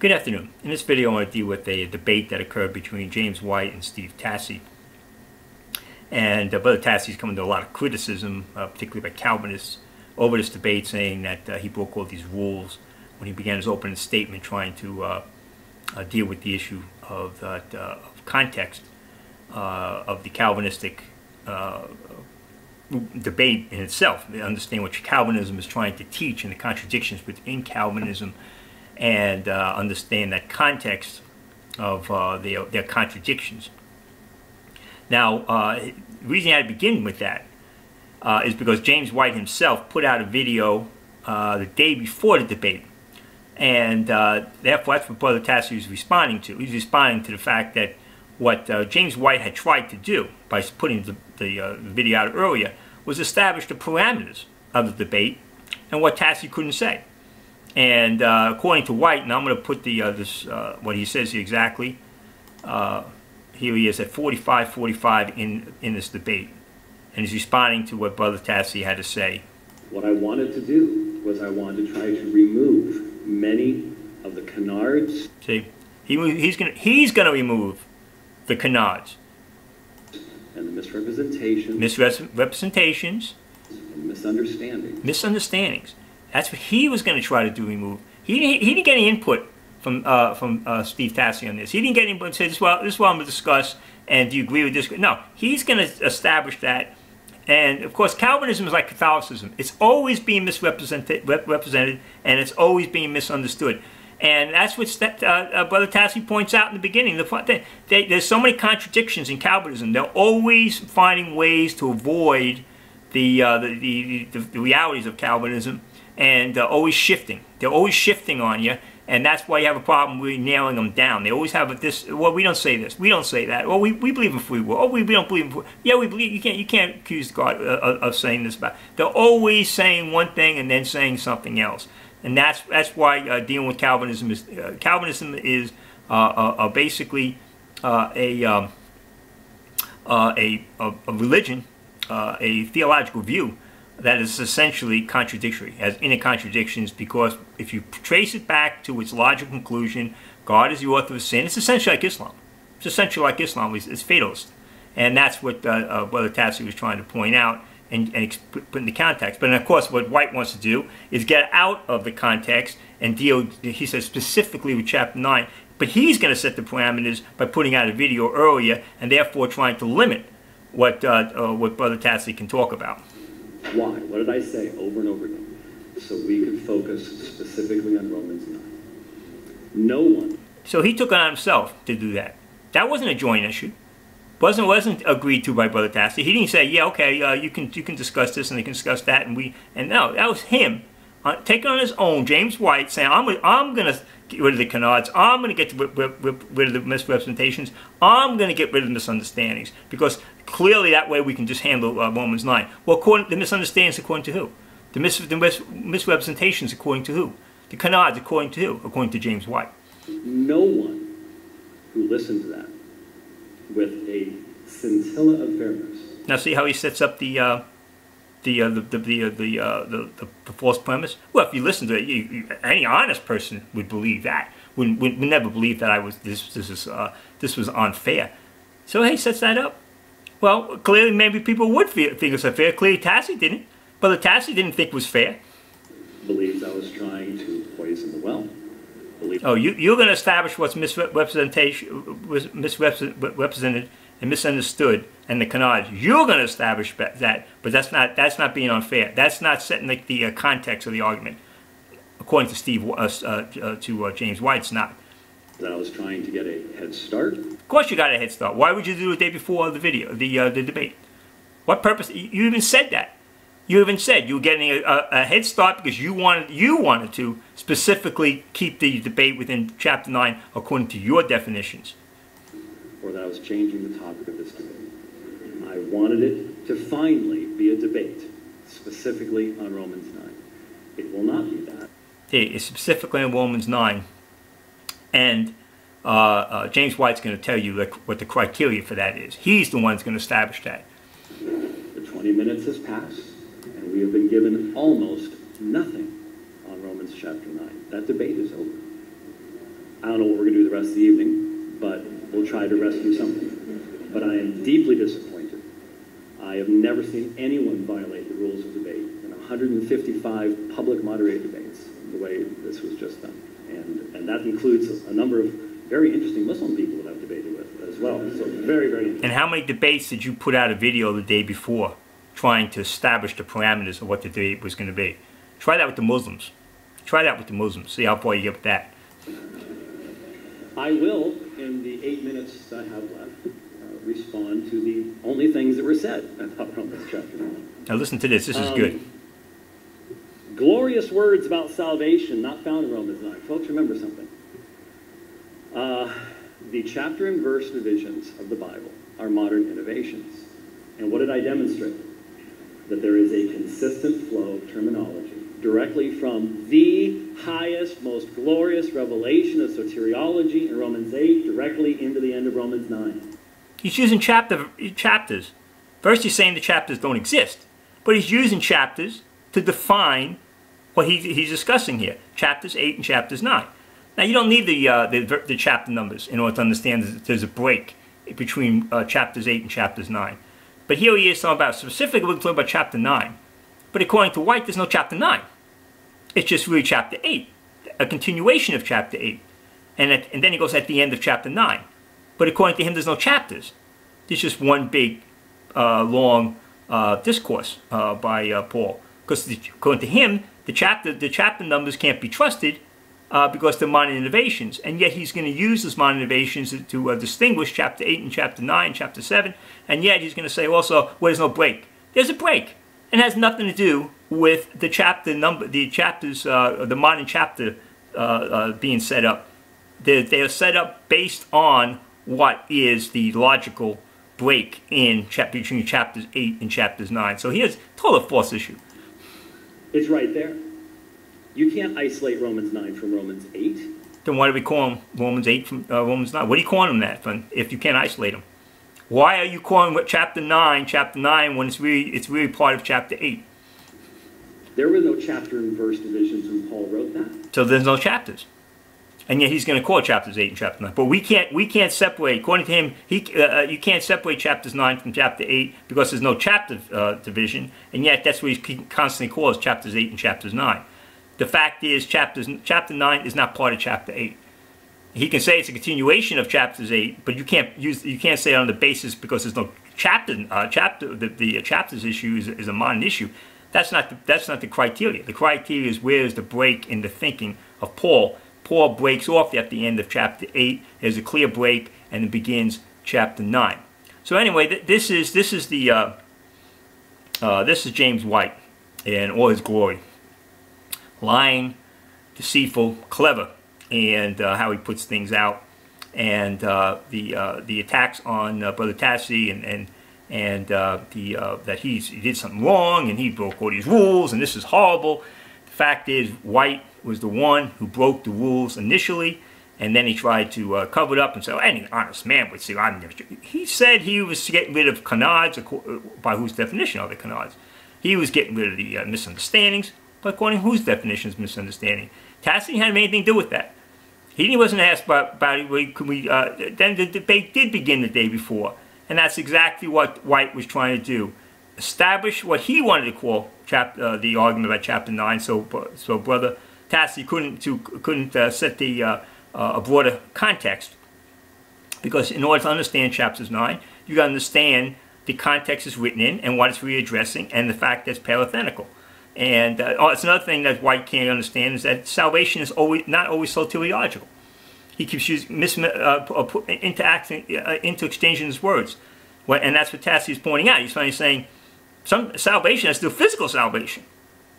Good afternoon. In this video I want to deal with a debate that occurred between James White and Steve Tassi. And uh, Brother Tassi's come under a lot of criticism, uh, particularly by Calvinists, over this debate saying that uh, he broke all these rules when he began his opening statement trying to uh, uh, deal with the issue of, uh, of context of the Calvinistic debate in itself. They understand what Calvinism is trying to teach and the contradictions within Calvinism and uh, understand that context of uh, their, their contradictions. Now, uh, the reason I had to begin with that uh, is because James White himself put out a video uh, the day before the debate. And uh, therefore, that's what Brother Tassi was responding to. He was responding to the fact that what James White had tried to do by putting the, the video out earlier was establish the parameters of the debate and what Tassi couldn't say. And uh, according to White, and I'm going to put the uh, this uh, what he says exactly. Uh, here he is at 45-45 in in this debate, and he's responding to what Brother Tassi had to say. What I wanted to do was I wanted to try to remove many of the canards. See, he he's going he's going to remove the canards and the misrepresentations, misrepresentations, and misunderstandings. Misunderstandings. That's what he was going to try to do. Remove. He he didn't get any input from uh, from uh, Steve Tassi on this. He didn't get input and say this. Well, this is what I'm going to discuss. And do you agree with this? No, he's going to establish that. And of course, Calvinism is like Catholicism. It's always being misrepresented, represented, and it's always being misunderstood. And that's what uh, uh, Brother Tassi points out in the beginning. The, they, there's so many contradictions in Calvinism. They're always finding ways to avoid the, uh, the, the, the, realities of Calvinism and uh, always shifting. They're always shifting on you, and that's why you have a problem with nailing them down. They always have this. Well, we don't say this. We don't say that. Well, we, we believe in free will. Oh, we, we don't believe in free. Yeah, we believe. You can't you can't accuse God uh, of, of saying this. About. They're always saying one thing and then saying something else, and that's that's why uh, dealing with Calvinism is uh, Calvinism is uh, uh, basically a, um, a, a a religion, a theological view that is essentially contradictory, has inner contradictions, because if you trace it back to its logical conclusion, God is the author of sin, it's essentially like Islam. It's essentially like Islam, it's, it's fatalist. And that's what uh, uh, Brother Tassi was trying to point out and, and put in the context. But of course, what White wants to do is get out of the context and deal, he says, specifically with chapter 9. But he's going to set the parameters by putting out a video earlier and therefore trying to limit what, uh, uh what Brother Tassi can talk about. Why? What did I say over and over again? So we could focus specifically on Romans 9. No one. So he took it on himself to do that. That wasn't a joint issue. wasn't wasn't agreed to by Brother Tassi. He didn't say, "Yeah, okay, uh, you can you can discuss this and they can discuss that," and we and no, that was him uh, taking on his own. James White saying, "I'm I'm gonna get rid of the canards. I'm gonna get rid, rid, rid of the misrepresentations. I'm gonna get rid of the misunderstandings because clearly that way we can just handle uh, Romans 9. Well, according, the misunderstandings according to who? The, mis the mis misrepresentations according to who? The canards according to who? According to James White. No one who listened to that with a scintilla of fairness. Now see how he sets up the uh, the, uh, the the the uh, the, uh, the, the, the false premise. Well, if you listen to it, you, you, any honest person would believe that. Would, would, would never believe that I was this this is uh, this was unfair. So he sets that up. Well, clearly maybe people would feel, think it's unfair. Clearly Tassi didn't. But the Tassi didn't think it was fair. Believes I was trying to poison the well. Believes oh, you, you're going to establish what's misrepresentation was misrepresented and misunderstood and the canards. You're going to establish that, but that's not that's not being unfair. That's not setting the, the uh, context of the argument. According to Steve, uh, uh, uh to uh, James White, it's not that I was trying to get a head start. Of course you got a head start. Why would you do it the day before the video, the, uh, the debate? What purpose? You even said that. You even said you were getting a, a, a, head start because you wanted you wanted to specifically keep the debate within chapter 9 according to your definitions. Or that I was changing the topic of this debate. I wanted it to finally be a debate, specifically on Romans 9. It will not be that. It's specifically on Romans 9. And uh, uh, James White's going to tell you what the criteria for that is. He's the one who's going to establish that. The 20 minutes has passed, and we have been given almost nothing on Romans chapter 9. That debate is over. I don't know what we're going to do the rest of the evening, but we'll try to rescue something. But I am deeply disappointed. I have never seen anyone violate the rules of debate in 155 public moderated debates the way this was just done. And, and that includes a number of very interesting Muslim people that I've debated with as well. So very, very interesting. And how many debates did you put out a video the day before trying to establish the parameters of what the debate was going to be? Try that with the Muslims. Try that with the Muslims. See how far you get with that. I will, in the eight minutes I have left, uh, respond to the only things that were said about Romans chapter 9. Now listen to this. This is Um, good. Glorious words about salvation not found in Romans 9. Folks, remember something. Uh, the chapter and verse divisions of the Bible are modern innovations. And what did I demonstrate? That there is a consistent flow of terminology directly from the highest, most glorious revelation of soteriology in Romans 8 directly into the end of Romans 9. He's using chapter chapters. First, he's saying the chapters don't exist, but he's using chapters to define what he, he's discussing here. Chapters eight and chapters nine. Now, you don't need the uh, the, the chapter numbers in order to understand that there's a break between uh, chapters eight and chapters nine. But here he is talking about specifically we're talking about chapter nine. But according to White, there's no chapter nine. It's just really chapter eight, a continuation of chapter eight, and at, and then he goes at the end of chapter nine. But according to him, there's no chapters. There's just one big, uh, long uh, discourse uh, by uh, Paul. Because according to him, the chapter the chapter numbers can't be trusted uh, because they're modern innovations, and yet he's going to use those modern innovations to, to uh, distinguish chapter eight and chapter nine, chapter seven, and yet he's going to say also, well, there's no break. There's a break, and it has nothing to do with the chapter number, the chapters, uh, the modern chapter uh, uh, being set up. They're, they're set up based on what is the logical break in chap- between chapters 8 and chapters 9. So here's total false issue. It's right there. You can't isolate Romans 9 from Romans 8. Then why do we call them Romans 8 from uh, Romans 9? What are you calling them that then, if you can't isolate them? Why are you calling what chapter 9 chapter 9 when it's really, it's really part of chapter 8? There were no chapter and verse divisions when Paul wrote that. So there's no chapters. And yet he's going to call chapters 8 and chapter 9. But we can't, we can't separate, according to him, he, uh, you can't separate chapters 9 from chapter 8 because there's no chapter uh, division. And yet that's what he constantly calls chapters 8 and chapters 9. The fact is, chapters, chapter 9 is not part of chapter 8. He can say it's a continuation of chapters 8, but you can't use you can't say it on the basis because there's no chapter uh, chapter the, the chapters issue is, is a modern issue. That's not the, that's not the criteria. The criteria is where is the break in the thinking of Paul. Paul breaks off at the end of chapter 8. There's a clear break, and it begins chapter 9. So anyway, th this is this is the uh, uh, this is James White in all his glory, lying, deceitful, clever, and uh, how he puts things out, and uh, the uh, the attacks on uh, Brother Tassi and and and the that he's, he did something wrong and he broke all these rules and this is horrible. The fact is, White was the one who broke the rules initially, and then he tried to uh, cover it up and say, oh, any honest man would say, I'm never. He said he was getting rid of canards, by whose definition are the canards? He was getting rid of the uh, misunderstandings, but according to whose definition is misunderstanding? Tassi didn't have anything to do with that. He wasn't asked about, about it. We, uh, then the debate did begin the day before. And that's exactly what White was trying to do. Establish what he wanted to call chap, uh, the argument about Chapter 9, so, so Brother Tassi couldn't, to, couldn't uh, set the, uh, uh, a broader context. Because in order to understand Chapters 9, you got to understand the context it's written in and what it's readdressing and the fact that it's parathenical. And uh, oh, it's another thing that White can't understand is that salvation is always not always so soteriological. He keeps using mis, uh, into, uh, into exchanging his words. and that's what Tassi is pointing out. He's finally saying some salvation to do physical salvation,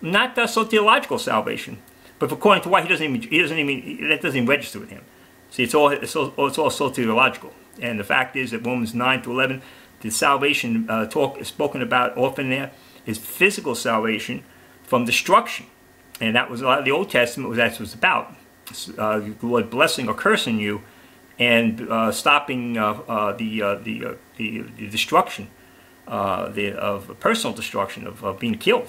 not the soteriological salvation. But according to White, he doesn't even, he doesn't even, that doesn't even register with him. See, it's all, it's all, it's all soteriological. And the fact is that Romans 9 to 11, the salvation uh, talk is spoken about often there is physical salvation from destruction. And that was a lot of the Old Testament was that was about uh, the Lord blessing or cursing you, and uh, stopping uh, uh the, uh, the, the, the destruction the, of personal destruction of, being killed.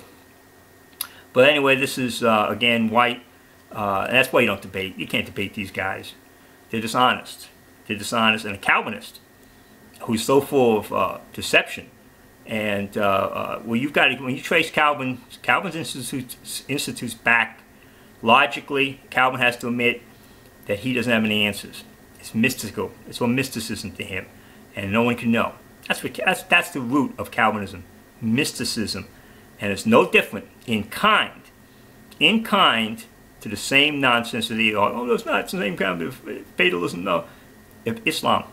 But anyway, this is again white, and that's why you don't debate. You can't debate these guys. they're dishonest. They're dishonest. And a Calvinist who's so full of uh, deception. And uh, uh, well, you've got to, when you trace Calvin, Calvin's institutes, institutes back logically, Calvin has to admit that he doesn't have any answers. It's mystical. It's all mysticism to him, and no one can know. That's what that's that's the root of Calvinism, mysticism, and it's no different in kind, in kind to the same nonsense that they are. Oh, no, it's not the same kind of fatalism. No, if Islam,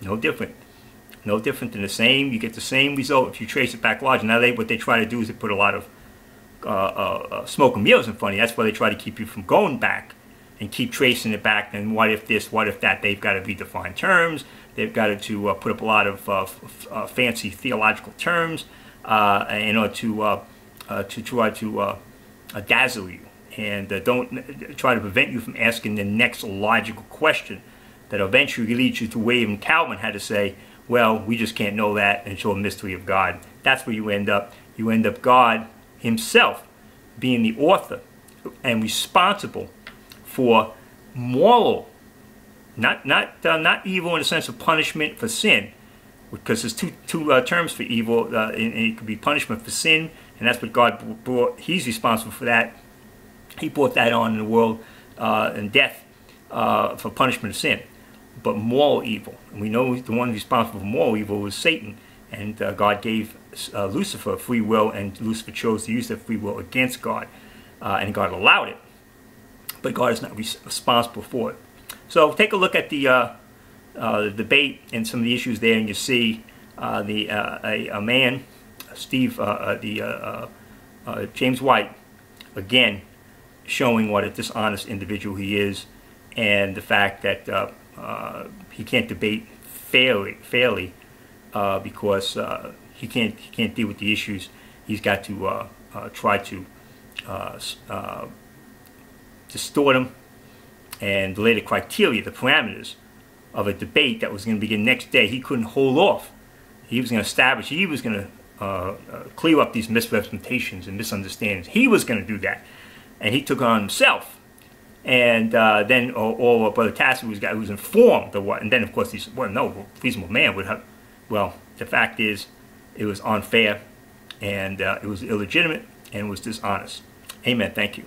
no different. No different than the same. You get the same result if you trace it back large. Now they what they try to do is they put a lot of uh, uh, uh, smoke and mirrors in front of you. That's why they try to keep you from going back and keep tracing it back. And what if this? What if that? They've got to redefine terms. They've got to uh, put up a lot of uh, uh, fancy theological terms Uh, in order to uh, uh, to try to dazzle you and don't try to prevent you from asking the next logical question that eventually leads you to where even Calvin had to say, well, we just can't know that show a mystery of God. That's where you end up. You end up God himself being the author and responsible for moral, not not uh, not evil in the sense of punishment for sin, because there's two two uh, terms for evil, uh, and, and, it could be punishment for sin, and that's what God brought. He's responsible for that. He brought that on in the world uh, and death uh, for punishment of sin but moral evil. And we know the one responsible for moral evil was Satan. And uh, God gave uh, Lucifer free will, and Lucifer chose to use that free will against God. And God allowed it. But God is not responsible for it. So take a look at the, the debate and some of the issues there, and you see uh, the, a, a, man, Steve, the, James White, again, showing what a dishonest individual he is, and the fact that uh, he can't debate fairly, fairly uh, because uh, he can't he can't deal with the issues. He's got to uh, uh, try to distort them and lay the criteria, the parameters of a debate that was going to begin next day. He couldn't hold off. He was going to establish. He was going to clear up these misrepresentations and misunderstandings. He was going to do that, and he took on himself and uh, then or, or Brother Tassi was was informed of what, and then of course he said, well, no reasonable man would have. Well, the fact is, it was unfair, and uh, it was illegitimate, and it was dishonest. Amen. Thank you.